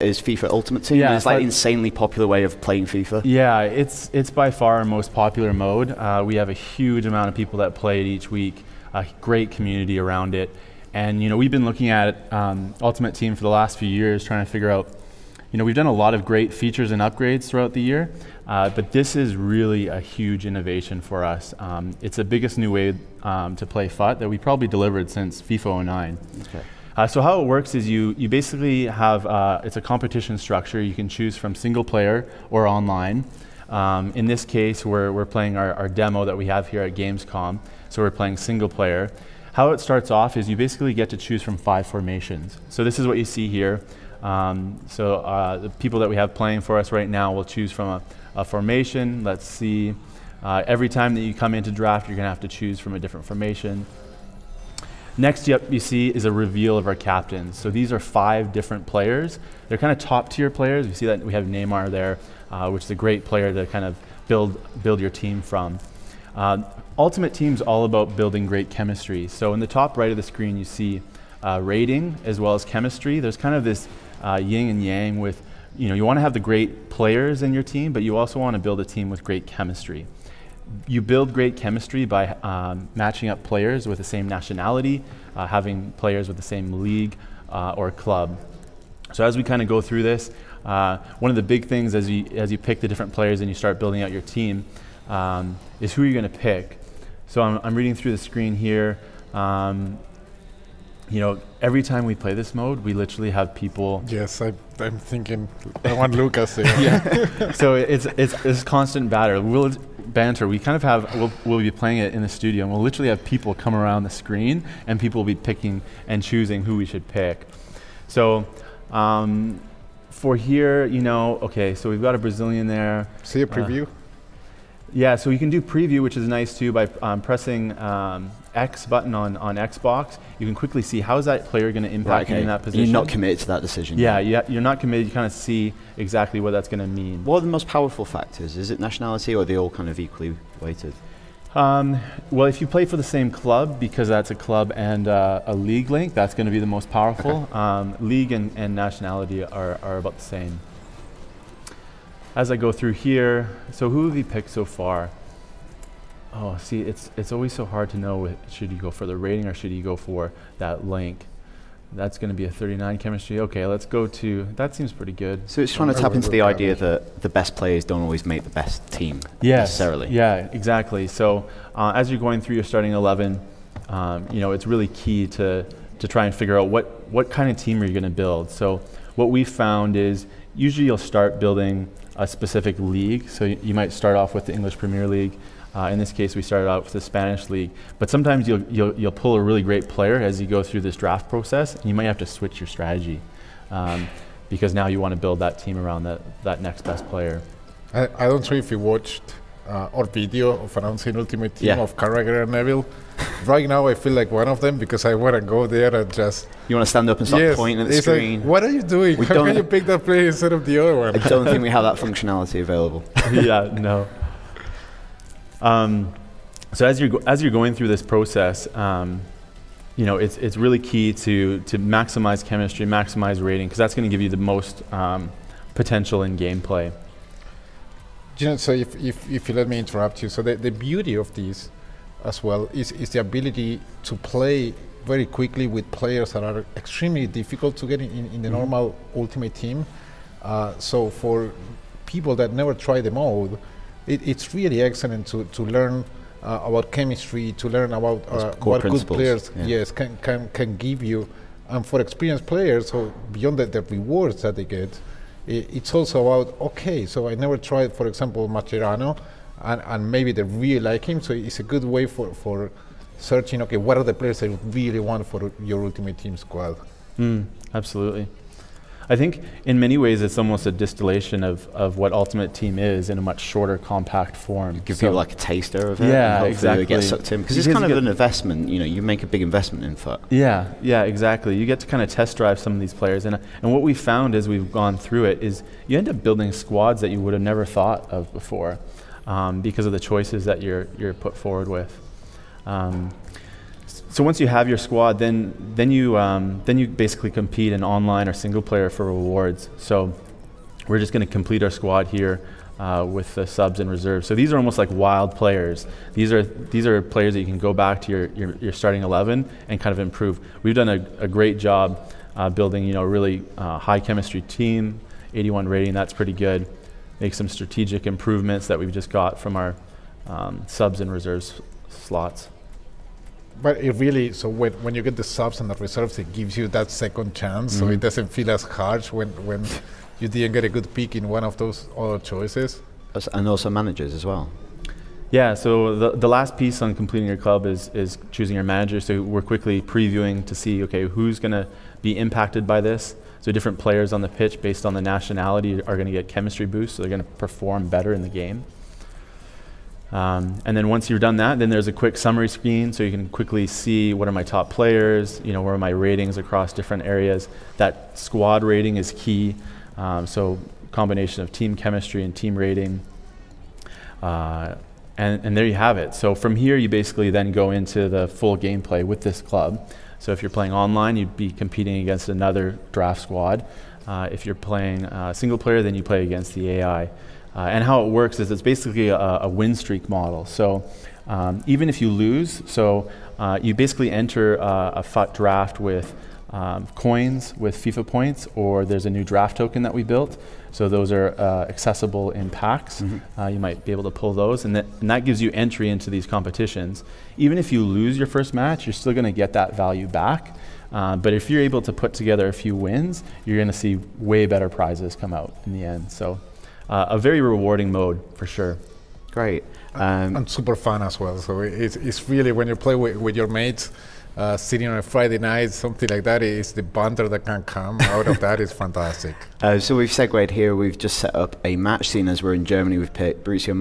is FIFA Ultimate Team. Yeah, it's like insanely popular way of playing FIFA. Yeah, it's it's by far our most popular mode. Uh, we have a huge amount of people that play it each week. A great community around it, and you know we've been looking at um, Ultimate Team for the last few years, trying to figure out. You know we've done a lot of great features and upgrades throughout the year, uh, but this is really a huge innovation for us. Um, it's the biggest new way um, to play FUT that we probably delivered since FIFA 09. Okay. Uh, so how it works is you, you basically have, uh, it's a competition structure. You can choose from single player or online. Um, in this case, we're, we're playing our, our demo that we have here at Gamescom. So we're playing single player. How it starts off is you basically get to choose from five formations. So this is what you see here. Um, so uh, the people that we have playing for us right now will choose from a, a formation. Let's see. Uh, every time that you come into draft, you're going to have to choose from a different formation. Next up, you see is a reveal of our captains. So these are five different players. They're kind of top tier players. You see that we have Neymar there, uh, which is a great player to kind of build build your team from. Uh, Ultimate Team's all about building great chemistry. So in the top right of the screen, you see uh, rating as well as chemistry. There's kind of this uh, yin and yang with, you know, you want to have the great players in your team, but you also want to build a team with great chemistry you build great chemistry by um, matching up players with the same nationality, uh, having players with the same league uh, or club. So as we kind of go through this, uh, one of the big things as you as you pick the different players and you start building out your team um, is who are you're going to pick. So I'm, I'm reading through the screen here. Um, you know, every time we play this mode, we literally have people Yes, I, I'm thinking I want Lucas there. yeah. so it's it's it's constant batter. We'll banter. We kind of have we'll, we'll be playing it in the studio, and we'll literally have people come around the screen, and people will be picking and choosing who we should pick. So. Um, for here, you know, okay, so we've got a Brazilian there. See a preview? Yeah, so you can do preview, which is nice too, by um, pressing um, X button on, on Xbox. You can quickly see how is that player going to impact you in that position. You're not committed to that decision. yeah, yeah, you're not committed. You kind of see exactly what that's going to mean. What are the most powerful factors? Is it nationality or are they all kind of equally weighted? Um, well, if you play for the same club, because that's a club and uh, a league link, that's going to be the most powerful. Um, league and, and nationality are, are about the same. As I go through here, so who have you picked so far? Oh, see, it's it's always so hard to know. Should you go for the rating or should you go for that link? That's going to be a 39 chemistry. Okay, let's go to. That seems pretty good. So it's trying to tap into the idea that the best players don't always make the best team Yes. necessarily. Yeah, exactly. So uh, as you're going through your starting 11, um, you know, it's really key to, to try and figure out what, what kind of team are you going to build. So what we found is usually you'll start building a specific league. So you might start off with the English Premier League. Uh, in this case, we started out with the Spanish league. But sometimes you'll, you'll, you'll pull a really great player as you go through this draft process, and you might have to switch your strategy um, because now you want to build that team around that, that next best player. I, I don't know if you watched uh, our video of announcing Ultimate Team Yeah. of Carragher and Neville. Right now, I feel like one of them because I want to go there and just. You want to stand up and start yes, pointing at the it's like, screen. what are you doing? We How don't- can you pick that player instead of the other one? I don't think we have that functionality available. yeah, no. Um, so as you're go- as you're going through this process, um, you know it's it's really key to to maximize chemistry, maximize rating, because that's going to give you the most um, potential in gameplay. You know, so if, if, if you let me interrupt you, so the, the beauty of this as well is, is the ability to play very quickly with players that are extremely difficult to get in, in, in the Mhm. normal Ultimate Team. Uh, so for people that never try the mode, it, it's really excellent to, to learn uh, about chemistry, to learn about uh, what good players yeah. yes can, can, can give you. And for experienced players, so beyond the, the rewards that they get, i- it's also about okay so i never tried for example Mascherano and, and maybe they really like him so it's a good way for, for searching okay what are the players i really want for your ultimate team squad Mm, absolutely. I think in many ways it's almost a distillation of, of what Ultimate Team is in a much shorter, compact form. Give So- people like a taster of it. Yeah, and hopefully they get sucked in because Because it's kind of an investment. You know, you make a big investment in FUT. Yeah, yeah, exactly. You get to kind of test drive some of these players, and and what we found as we've gone through it is you end up building squads that you would have never thought of before, um, because of the choices that you're you're put forward with. Um, So once you have your squad, then then you um, then you basically compete in online or single player for rewards. So we're just going to complete our squad here uh, with the subs and reserves. So these are almost like wild players. These are these are players that you can go back to your your, your starting 11 and kind of improve. We've done a, a great job uh, building you know a really uh, high chemistry team, 81 rating. That's pretty good. Make some strategic improvements that we've just got from our um, subs and reserves slots. But it really, so when, when you get the subs and the reserves, it gives you that second chance, so it doesn't feel as harsh when, when you didn't get a good pick in one of those other choices. As- And also managers as well. Yeah, so the, the last piece on completing your club is, is choosing your manager. So we're quickly previewing to see, okay, who's going to be impacted by this. So different players on the pitch based on the nationality are going to get chemistry boosts, so they're going to perform better in the game. Um, and then once you've done that, then there's a quick summary screen, so you can quickly see what are my top players, you know, where are my ratings across different areas. That squad rating is key. Um, so combination of team chemistry and team rating. Uh, and, and there you have it. So from here, you basically then go into the full gameplay with this club. So if you're playing online, you'd be competing against another draft squad. Uh, if you're playing uh, single player, then you play against the AI. Uh, and how it works is it's basically a, a win streak model. So um, even if you lose, so uh, you basically enter uh, a draft with um, coins with FIFA points, or there's a new draft token that we built. So those are uh, accessible in packs. Uh, you might be able to pull those, and that, and that gives you entry into these competitions. Even if you lose your first match, you're still going to get that value back. Uh, but if you're able to put together a few wins, you're going to see way better prizes come out in the end. So uh, a very rewarding mode for sure. Great. Um, and super fun as well. So it's, it's really when you play with, with your mates, uh, sitting on a Friday night, something like that, is the banter that can come out of that is fantastic. uh, so we've segued here. We've just set up a match scene as we're in Germany. We've picked Borussia